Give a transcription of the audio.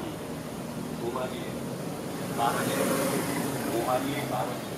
ကြီးဘုံမကြီးကားနဲ့ဘုံမကြီးကားနဲ့